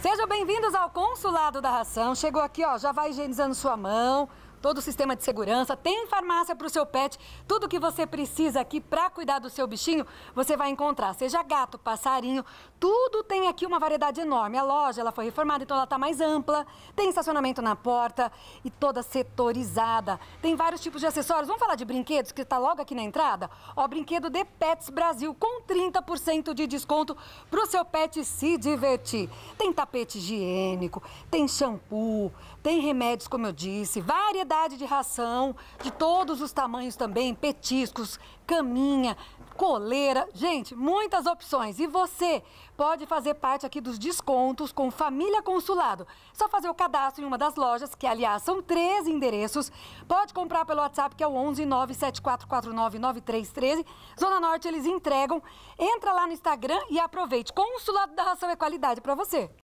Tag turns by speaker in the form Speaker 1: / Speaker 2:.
Speaker 1: Sejam bem-vindos ao Consulado da Ração. Chegou aqui, ó, já vai higienizando sua mão, todo o sistema de segurança, tem farmácia para o seu pet, tudo que você precisa aqui para cuidar do seu bichinho, você vai encontrar, seja gato, passarinho, tudo tem aqui uma variedade enorme. A loja, ela foi reformada, então ela está mais ampla, tem estacionamento na porta e toda setorizada. Tem vários tipos de acessórios. Vamos falar de brinquedos, que está logo aqui na entrada? Ó, brinquedo de Pets Brasil, com 30% de desconto para o seu pet se divertir. Tem tapete higiênico, tem shampoo, tem remédios, como eu disse, variedade de ração, de todos os tamanhos também, petiscos, caminha, coleira. Gente, muitas opções. E você pode fazer parte aqui dos descontos com Família Consulado. Só fazer o cadastro em uma das lojas, que aliás são três endereços. Pode comprar pelo WhatsApp, que é o 11 97449 9313. Zona Norte eles entregam. Entra lá no Instagram e aproveite. Consulado da Ração é qualidade para você.